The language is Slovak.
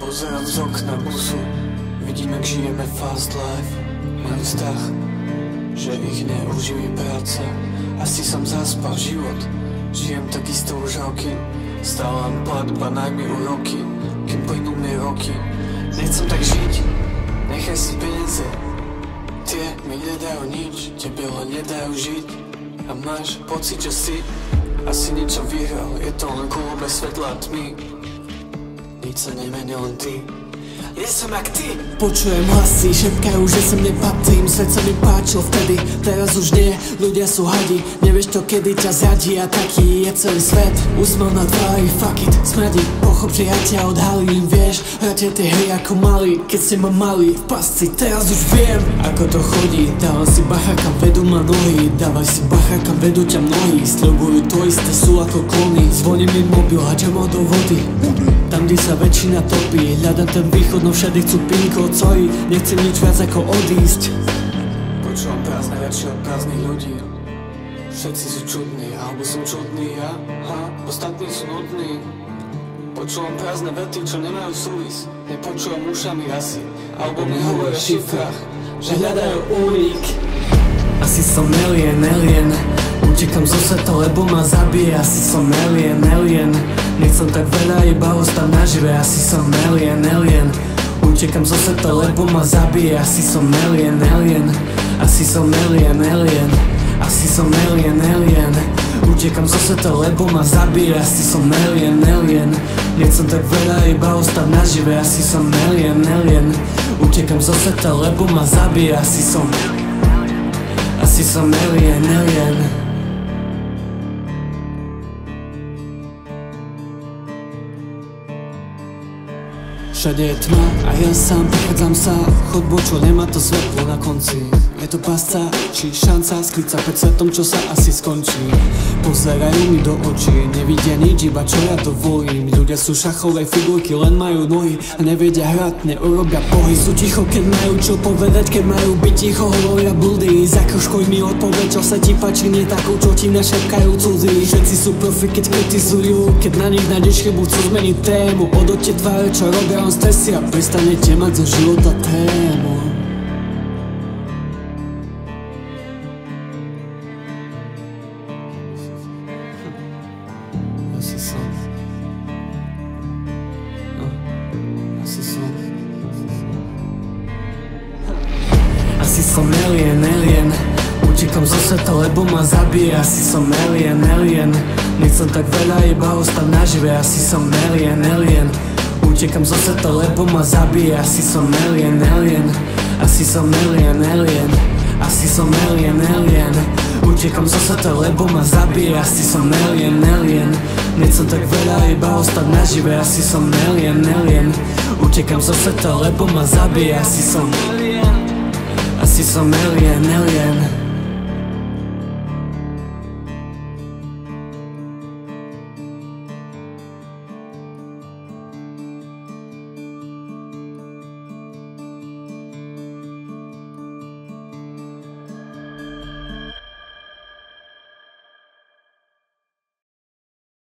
Pozerám z okna busu Vidím, jak žijeme fast life. Mám strach, že ich neuživí práca. Asi som zaspal život. Žijem takisto už roky Stále len platba, najmi úroky Kým plynú mi roky. Nechcem tak žiť. Nechaj si peniaze. Tie mi nedajú nič. Tebe len nedajú žiť. A máš pocit, že si Asi niečo vyhral. Je to len kolo bez svetla tmy Nič sa nemenia, len ty. Nie som jak ty. Počujem hlasy, šepkajú, že sem nepatrím Svet sa mi páčil vtedy, teraz už nie. Ľudia sú hadi, nevieš to kedy ťa zradí A taký je celý svet. Úsmev na tvári, fuck it, smradí Pochop, že ja ťa odhalím, vieš. Hráte tie hry ako mali, keď ste ma mali V pasci, teraz už viem, ako to chodí. Dávam si bacha, kam vedú ma nohy. Dávaj si bacha, kam vedú ťa mnohí. Sľubujú to isté, sú ako klony. Zvoní mi mobil, haďam ho do vody kde sa väčšina topí Hľadám ten východ, no všade chcú pinko, coji Nechcem nič viac ako odísť. Počúvam prázdne reči od prázdnych ľudí. Všetci sú čudní, alebo som čudný ja? Ha? Ostatní sú nudní. Počúvam prázdne vety, čo nemajú súvis. Nepočúvam ušami asi Alebo mi hovoria v šifrách Že hľadajú únik. Asi som alien, alien Utekam zo sveta, lebo ma zabije Asi som alien, alien. Nechcem tak veľa, iba ostav nažive Asi som alien, alien. Utekam zo sveta, lebo ma zabije Asi som alien, alien. Asi som alien, alien. Asi som alien, alien. Utekam zo sveta, lebo ma zabije Asi som alien, alien. Nechcem tak veľa, iba ostav nažive Asi som alien, alien. Utekam zo sveta, lebo ma zabije Asi som Asi som alien, alien Všade je tma a ja sám prechádzam sa. Chodbou, čo nemá to svetlo na konci Je to pasca, či šanca skryť sa pred svetom, čo sa asi skončí. Pozerajú mi do očí, nevidia nič, iba čo ja dovolím Ľudia sú šachové figurky, len majú nohy a nevedia hrať, neurobia pohy. Sú ticho, keď majú čo povedať, keď majú byť ticho, hovoria bldy Zakroškoj mi odpoveď, čo sa ti páči, nie takú, čo ti našepkajú cudzí. Všetci sú profi, keď kritizujú, keď na nich nájdeš chybu, chcú zmeniť tému Odote tváre, čo robia on stresia. Prestanete mať zo života tému Asi som alien, alien. Utekam zo sveta, lebo ma zabije. Asi som alien, alien. Nechcem tak veľa, iba ostav nažive. Asi som alien, alien. Utekam zo sveta, lebo ma zabije. Asi som alien, alien. Asi som alien, alien. Asi som alien, alien. Utekam zo sveta, lebo ma zabije. Asi som alien, alien. Nechcem tak veľa, iba ostať nažive. Asi som alien, alien. Utekam zo sveta, lebo ma zabije. Asi som Asi som alien, alien